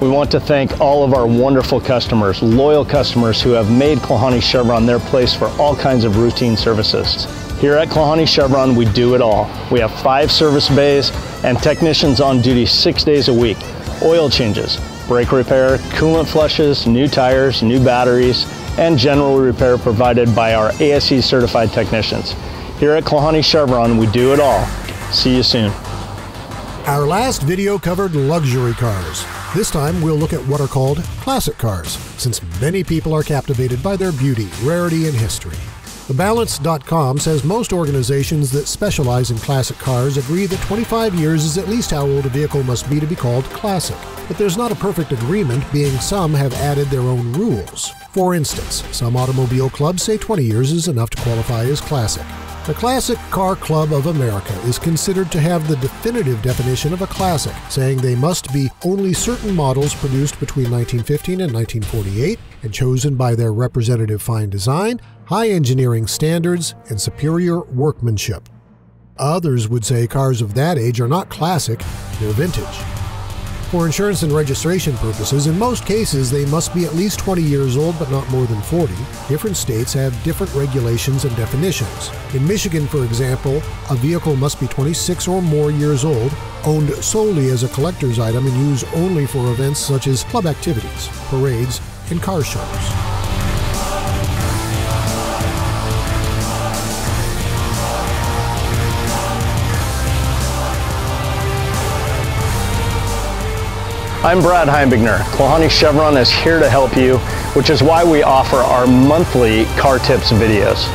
We want to thank all of our wonderful customers, loyal customers who have made Klahanie Chevron their place for all kinds of routine services. Here at Klahanie Chevron, we do it all. We have five service bays and technicians on duty six days a week. Oil changes, brake repair, coolant flushes, new tires, new batteries, and general repair provided by our ASE certified technicians. Here at Klahanie Chevron, we do it all. See you soon. Our last video covered luxury cars. This time we'll look at what are called classic cars, since many people are captivated by their beauty, rarity, and history. TheBalance.com says most organizations that specialize in classic cars agree that 25 years is at least how old a vehicle must be to be called classic. But there's not a perfect agreement, being some have added their own rules. For instance, some automobile clubs say 20 years is enough to qualify as classic. The Classic Car Club of America is considered to have the definitive definition of a classic, saying they must be only certain models produced between 1915 and 1948 and chosen by their representative fine design, high engineering standards, and superior workmanship. Others would say cars of that age are not classic, they're vintage. For insurance and registration purposes, in most cases they must be at least 20 years old but not more than 40. Different states have different regulations and definitions. In Michigan, for example, a vehicle must be 26 or more years old, owned solely as a collector's item, and used only for events such as club activities, parades, and car shows. I'm Brad Heimbigner. Klahanie Chevron is here to help you, which is why we offer our monthly car tips videos.